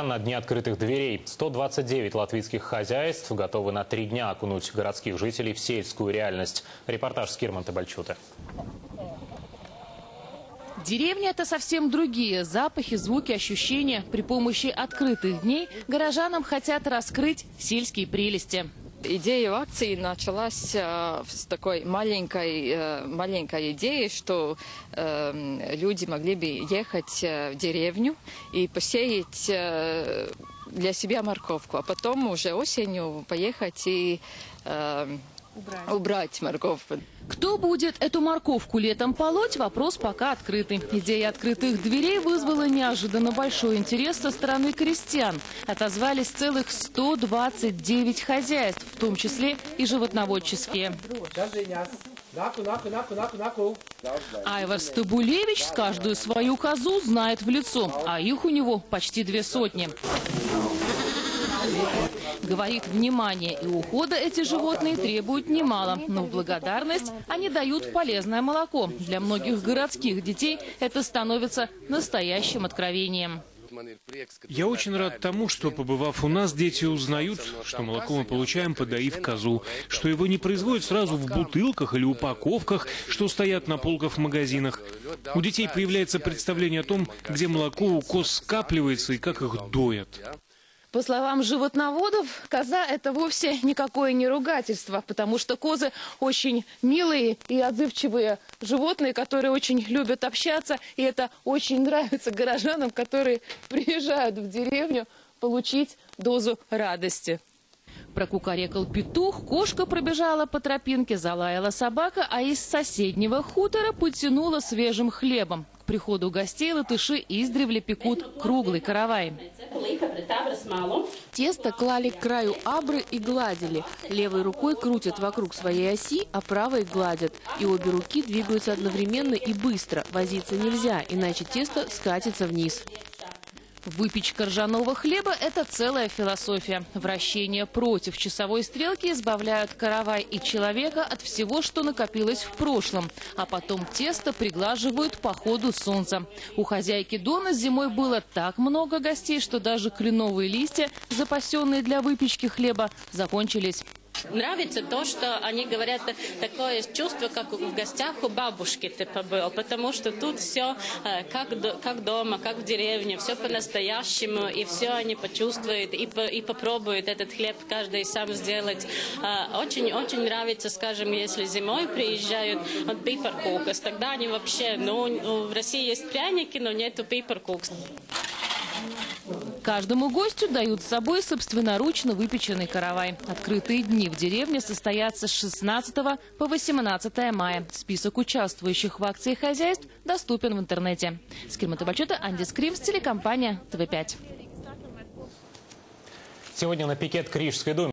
На дне открытых дверей. 129 латвийских хозяйств готовы на три дня окунуть городских жителей в сельскую реальность. Репортаж с Кирман Табальчута. Деревня – это совсем другие запахи, звуки, ощущения. При помощи открытых дней горожанам хотят раскрыть сельские прелести. Идея акции началась э, с такой маленькой, э, маленькой идеи, что э, люди могли бы ехать в деревню и посеять для себя морковку, а потом уже осенью поехать и э, убрать морковку. Кто будет эту морковку летом полоть, вопрос пока открытый. Идея открытых дверей вызвала неожиданно большой интерес со стороны крестьян. Отозвались целых 129 хозяйств, в том числе и животноводческие. Айвар Стабулевич каждую свою козу знает в лицо, а их у него почти две сотни. Говорит, внимание и ухода эти животные требуют немало, но в благодарность они дают полезное молоко. Для многих городских детей это становится настоящим откровением. Я очень рад тому, что, побывав у нас, дети узнают, что молоко мы получаем, подоив козу, что его не производят сразу в бутылках или упаковках, что стоят на полках в магазинах. У детей появляется представление о том, где молоко у коз скапливается и как их доят. По словам животноводов, коза – это вовсе никакое не ругательство, потому что козы очень милые и отзывчивые животные, которые очень любят общаться, и это очень нравится горожанам, которые приезжают в деревню получить дозу радости. Прокукарекал петух, кошка пробежала по тропинке, залаяла собака, а из соседнего хутора потянула свежим хлебом. Приходу гостей латыши издревле пекут круглый каравай. Тесто клали к краю абры и гладили. Левой рукой крутят вокруг своей оси, а правой гладят. И обе руки двигаются одновременно и быстро. Возиться нельзя, иначе тесто скатится вниз. Выпечка ржаного хлеба – это целая философия. Вращение против часовой стрелки избавляют каравай и человека от всего, что накопилось в прошлом. А потом тесто приглаживают по ходу солнца. У хозяйки Дона зимой было так много гостей, что даже кленовые листья, запасенные для выпечки хлеба, закончились. Нравится то, что они говорят, такое чувство, как в гостях у бабушки типа был, потому что тут все как, как дома, как в деревне, все по-настоящему, и все они почувствуют и, по, и попробуют этот хлеб каждый сам сделать. Очень-очень нравится, скажем, если зимой приезжают от пиперкукас, тогда они вообще, ну, в России есть пряники, но нету пиперкукс. Каждому гостю дают с собой собственноручно выпеченный каравай. Открытые дни в деревне состоятся с 16 по 18 мая. Список участвующих в акции хозяйств доступен в интернете. С Кирматабачета Андис Кримс, телекомпания ТВ5. Сегодня на пикет к Рижской думе